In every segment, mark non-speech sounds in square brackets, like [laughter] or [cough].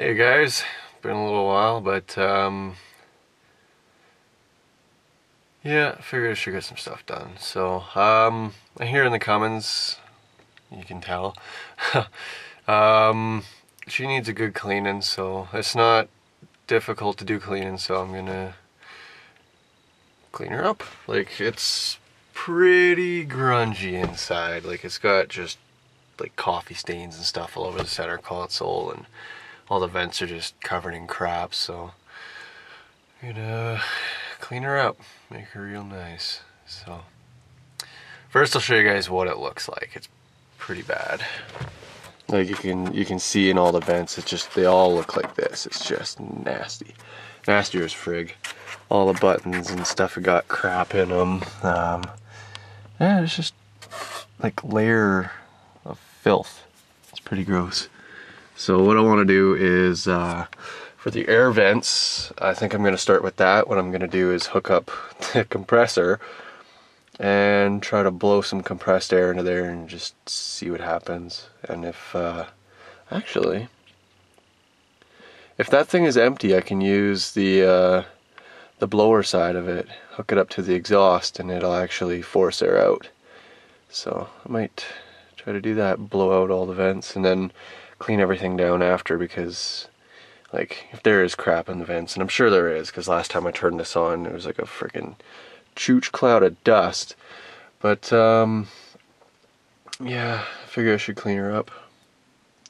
Hey guys, been a little while, but um, yeah, figured I should get some stuff done. So um, I hear in the comments, you can tell, [laughs] um, she needs a good cleaning. So it's not difficult to do cleaning. So I'm gonna clean her up. Like it's pretty grungy inside. Like it's got just like coffee stains and stuff all over the center console and all the vents are just covered in crap so I'm gonna clean her up make her real nice. So first I'll show you guys what it looks like. It's pretty bad. Like you can you can see in all the vents it's just they all look like this. It's just nasty. Nastier as frig. All the buttons and stuff have got crap in them um, yeah it's just like layer of filth. It's pretty gross so what I want to do is, uh, for the air vents, I think I'm going to start with that. What I'm going to do is hook up [laughs] the compressor and try to blow some compressed air into there and just see what happens. And if, uh, actually, if that thing is empty, I can use the, uh, the blower side of it, hook it up to the exhaust, and it'll actually force air out. So I might try to do that, blow out all the vents, and then clean everything down after because like if there is crap in the vents and I'm sure there is because last time I turned this on it was like a freaking chooch cloud of dust. But um yeah I figure I should clean her up.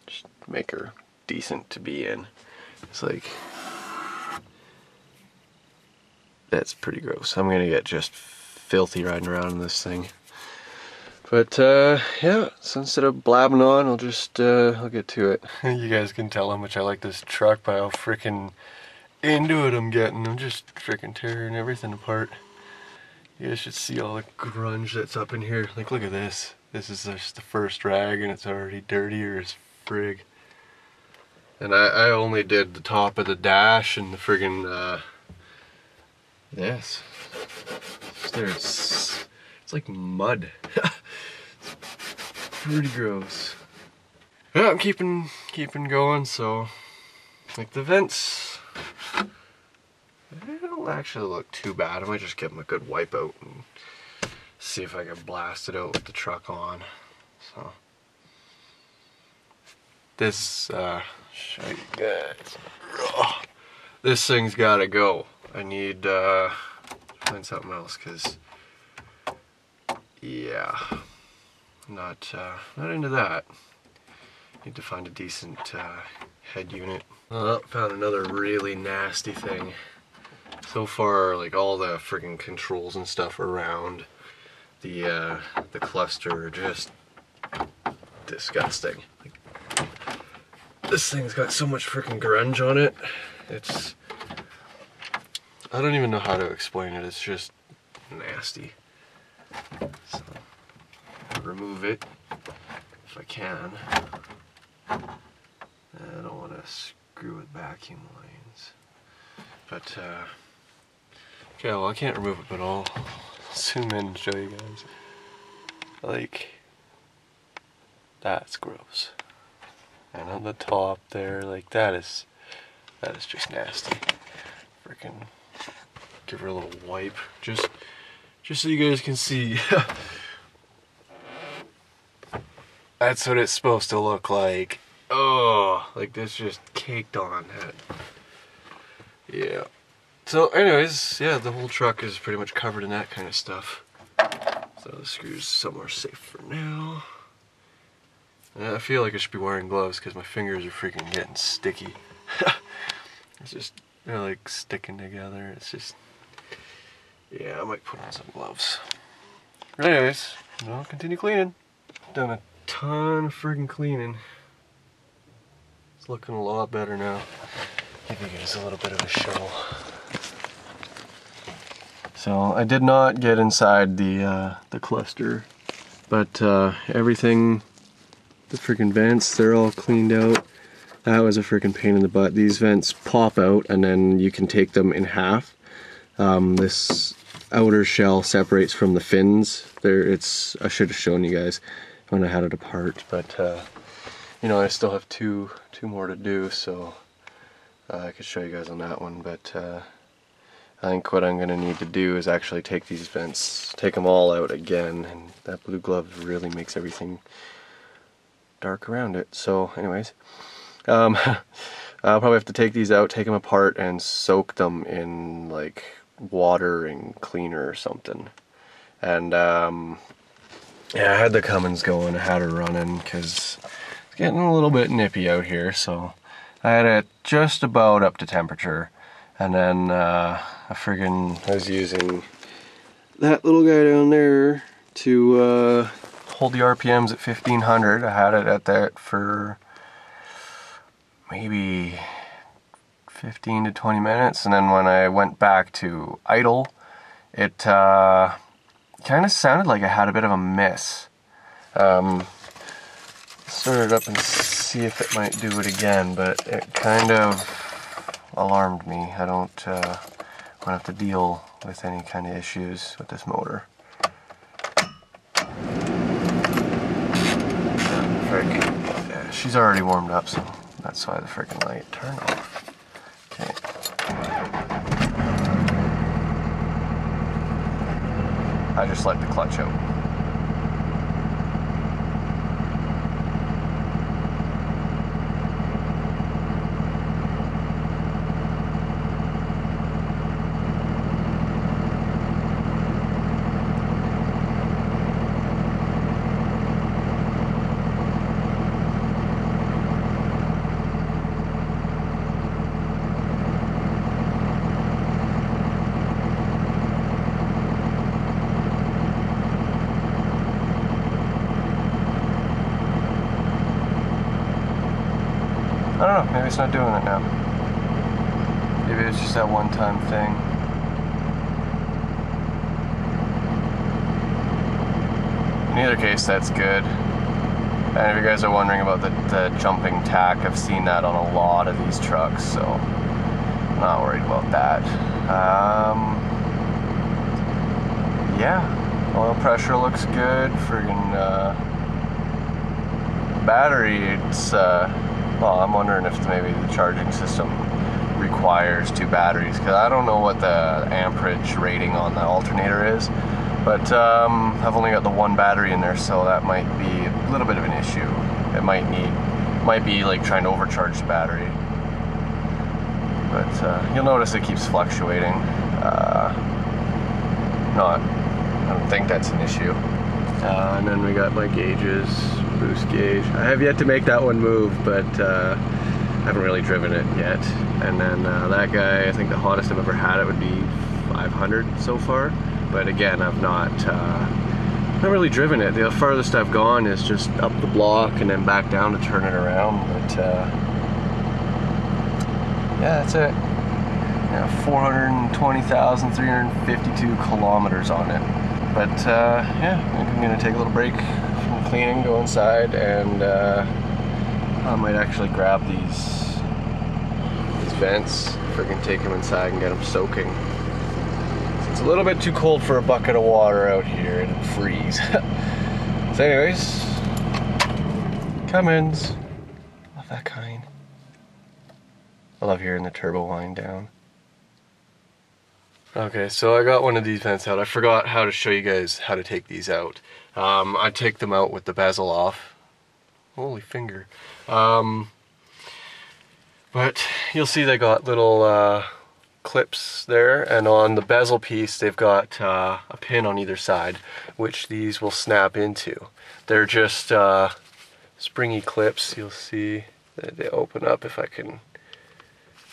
Just make her decent to be in. It's like that's pretty gross. I'm gonna get just filthy riding around in this thing but uh, yeah, so instead of blabbing on, I'll just uh, I'll get to it. [laughs] you guys can tell how much I like this truck by how freaking into it I'm getting. I'm just freaking tearing everything apart. You guys should see all the grunge that's up in here. Like, look at this. This is just the first rag, and it's already dirtier as frig. And I, I only did the top of the dash and the friggin' uh, this. There's, it's like mud. [laughs] pretty gross. Yeah, I'm keeping keeping going, so like the vents they don't actually look too bad. I might just give them a good wipe out and see if I can blast it out with the truck on. So this uh show you guys. This thing's gotta go. I need uh find something else because yeah not uh, not into that. Need to find a decent uh, head unit. Oh, found another really nasty thing. So far, like all the freaking controls and stuff around the uh, the cluster are just disgusting. Like, this thing's got so much freaking grunge on it. It's I don't even know how to explain it. It's just nasty. So remove it if I can. I don't want to screw with vacuum lines. But, uh, okay, well I can't remove it, but I'll zoom in and show you guys. Like, that's gross. And on the top there, like that is, that is just nasty. Freaking give her a little wipe, just, just so you guys can see. [laughs] That's what it's supposed to look like. Oh, like this just caked on it. Yeah. So anyways, yeah, the whole truck is pretty much covered in that kind of stuff. So the screw's somewhere safe for now. And I feel like I should be wearing gloves because my fingers are freaking getting sticky. [laughs] it's just, they're like sticking together. It's just, yeah, I might put on some gloves. anyways, I'll continue cleaning. Done a ton of friggin' cleaning. It's looking a lot better now. Give you guys a little bit of a show. So I did not get inside the uh, the cluster, but uh, everything, the freaking vents, they're all cleaned out. That was a freaking pain in the butt. These vents pop out and then you can take them in half. Um, this outer shell separates from the fins. There, it's I should have shown you guys when I had it apart, but uh, you know I still have two two more to do, so uh, I could show you guys on that one, but uh, I think what I'm going to need to do is actually take these vents, take them all out again, and that blue glove really makes everything dark around it. So anyways, um, [laughs] I'll probably have to take these out, take them apart, and soak them in like water and cleaner or something. And um, yeah, I had the Cummins going, I had it running because it's getting a little bit nippy out here. So I had it just about up to temperature. And then uh, I friggin' I was using that little guy down there to uh, hold the RPMs at 1500. I had it at that for maybe 15 to 20 minutes and then when I went back to idle it uh, kind of sounded like I had a bit of a miss um, start it up and see if it might do it again but it kind of alarmed me I don't uh, want to have to deal with any kind of issues with this motor Frick. yeah, she's already warmed up so that's why the freaking light turned off. Okay. I just let the clutch out. I don't know, it's not doing it now. Maybe it's just that one time thing. In either case, that's good. And if you guys are wondering about the, the jumping tach, I've seen that on a lot of these trucks, so I'm not worried about that. Um, yeah, oil pressure looks good. Friggin' uh, battery, it's uh, well, I'm wondering if maybe the charging system requires two batteries because I don't know what the amperage rating on the alternator is. But um, I've only got the one battery in there, so that might be a little bit of an issue. It might need, might be like trying to overcharge the battery. But uh, you'll notice it keeps fluctuating. Uh, not, I don't think that's an issue. Uh, and then we got my gauges, boost gauge. I have yet to make that one move, but uh, I haven't really driven it yet. And then uh, that guy, I think the hottest I've ever had it would be 500 so far. But again, I've not, uh, not really driven it. The farthest I've gone is just up the block and then back down to turn it around. But uh, yeah, that's it. Yeah, 420,352 kilometers on it. But uh, yeah, I'm gonna take a little break cleaning, go inside, and uh, I might actually grab these these vents, freaking take them inside and get them soaking. It's a little bit too cold for a bucket of water out here and freeze. [laughs] so anyways, Cummins, love that kind. I love hearing the turbo wind down. Okay, so I got one of these vents out. I forgot how to show you guys how to take these out. Um, I take them out with the bezel off. Holy finger. Um, but you'll see they got little uh, clips there and on the bezel piece they've got uh, a pin on either side which these will snap into. They're just uh, springy clips. You'll see that they open up if I can.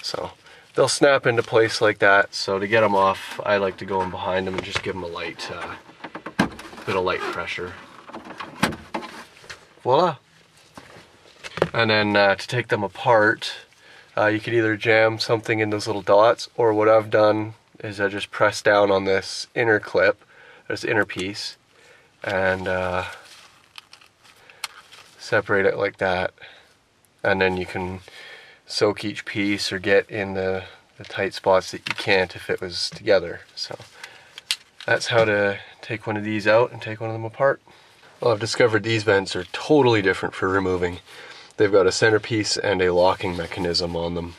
So they'll snap into place like that. So to get them off, I like to go in behind them and just give them a light, uh, bit of light pressure. Voila. And then uh, to take them apart, uh, you could either jam something in those little dots, or what I've done is I just press down on this inner clip, this inner piece, and uh, separate it like that. And then you can soak each piece or get in the, the tight spots that you can't if it was together. So that's how to take one of these out and take one of them apart. Well, I've discovered these vents are totally different for removing. They've got a centerpiece and a locking mechanism on them.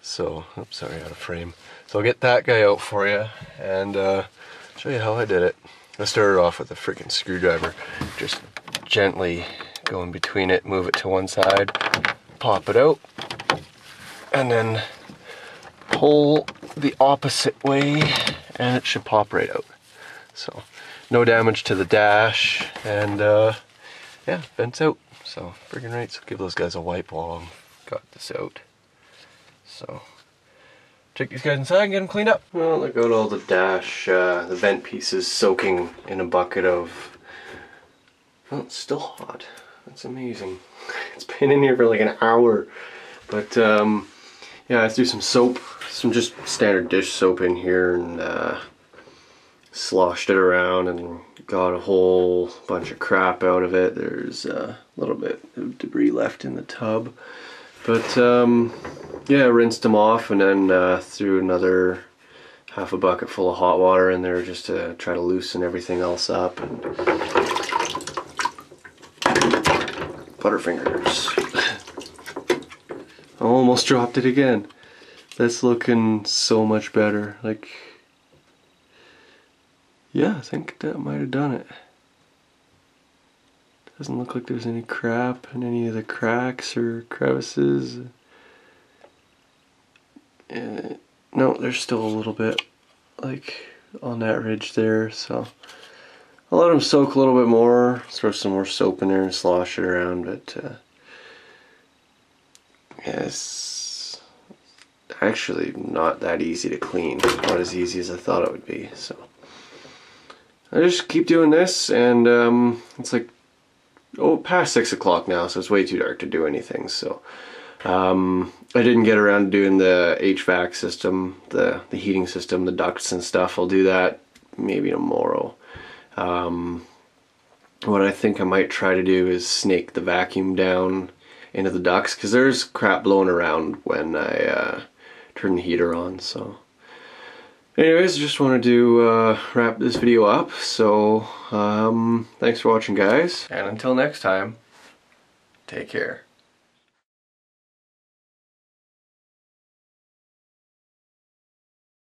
So, oops, sorry, out of frame. So I'll get that guy out for you and uh, show you how I did it. I started off with a freaking screwdriver, just gently go in between it, move it to one side, pop it out, and then pull the opposite way and it should pop right out. So no damage to the dash and uh, yeah, vents out. So friggin' right, so give those guys a wipe while I'm got this out. So take these guys inside and get them cleaned up. Well, look at all the dash, uh, the vent pieces soaking in a bucket of, well, it's still hot. That's amazing. It's been in here for like an hour. But um, yeah, let's do some soap, some just standard dish soap in here and uh, sloshed it around and got a whole bunch of crap out of it. There's a little bit of debris left in the tub. But um, yeah, rinsed them off and then uh, threw another half a bucket full of hot water in there just to try to loosen everything else up. And Butterfingers. I almost dropped it again. That's looking so much better. Like, yeah, I think that might have done it. Doesn't look like there's any crap in any of the cracks or crevices. Uh, no, there's still a little bit like on that ridge there, so I'll let them soak a little bit more, throw some more soap in there and slosh it around, but uh, yeah, it's actually not that easy to clean, not as easy as I thought it would be, so. I just keep doing this and um, it's like oh past six o'clock now so it's way too dark to do anything so. Um, I didn't get around to doing the HVAC system the the heating system the ducts and stuff. I'll do that maybe tomorrow um, what I think I might try to do is snake the vacuum down into the ducts because there's crap blowing around when I uh, turn the heater on so Anyways, just wanted to uh, wrap this video up, so um, thanks for watching guys, and until next time, take care.